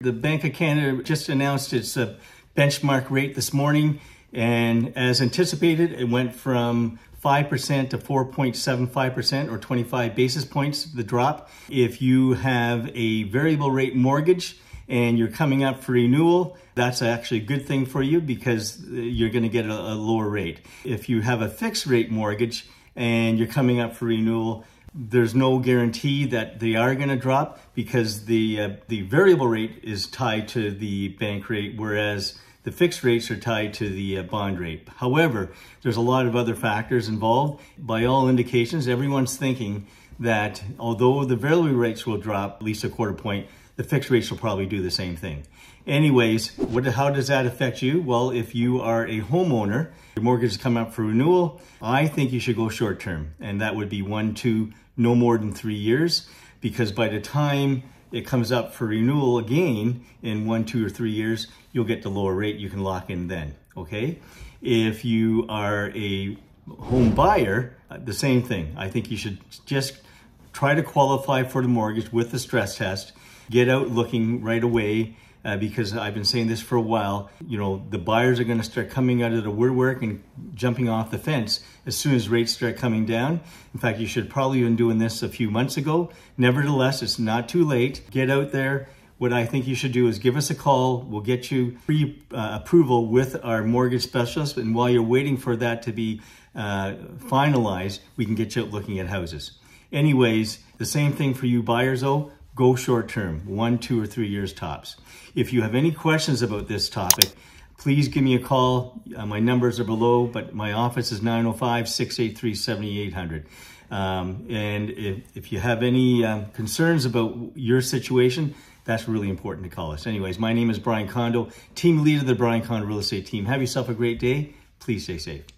The Bank of Canada just announced its uh, benchmark rate this morning, and as anticipated, it went from 5% to 4.75% or 25 basis points, the drop. If you have a variable rate mortgage and you're coming up for renewal, that's actually a good thing for you because you're going to get a, a lower rate. If you have a fixed rate mortgage and you're coming up for renewal, there's no guarantee that they are going to drop because the uh, the variable rate is tied to the bank rate, whereas the fixed rates are tied to the uh, bond rate. However, there's a lot of other factors involved. By all indications, everyone's thinking that although the variable rates will drop at least a quarter point, the fixed rates will probably do the same thing. Anyways, what, how does that affect you? Well, if you are a homeowner, your mortgage is coming up for renewal, I think you should go short term. And that would be one, two, no more than three years, because by the time it comes up for renewal again in one, two, or three years, you'll get the lower rate you can lock in then, okay? If you are a home buyer, uh, the same thing. I think you should just try to qualify for the mortgage with the stress test, get out looking right away, uh, because I've been saying this for a while. You know, the buyers are going to start coming out of the woodwork and jumping off the fence as soon as rates start coming down. In fact, you should probably have been doing this a few months ago. Nevertheless, it's not too late. Get out there. What I think you should do is give us a call. We'll get you pre uh, approval with our mortgage specialist. And while you're waiting for that to be uh, finalized, we can get you out looking at houses. Anyways, the same thing for you buyers though go short term, one, two, or three years tops. If you have any questions about this topic, please give me a call. Uh, my numbers are below, but my office is 905-683-7800. Um, and if, if you have any um, concerns about your situation, that's really important to call us. Anyways, my name is Brian Kondo, team leader of the Brian Kondo Real Estate Team. Have yourself a great day. Please stay safe.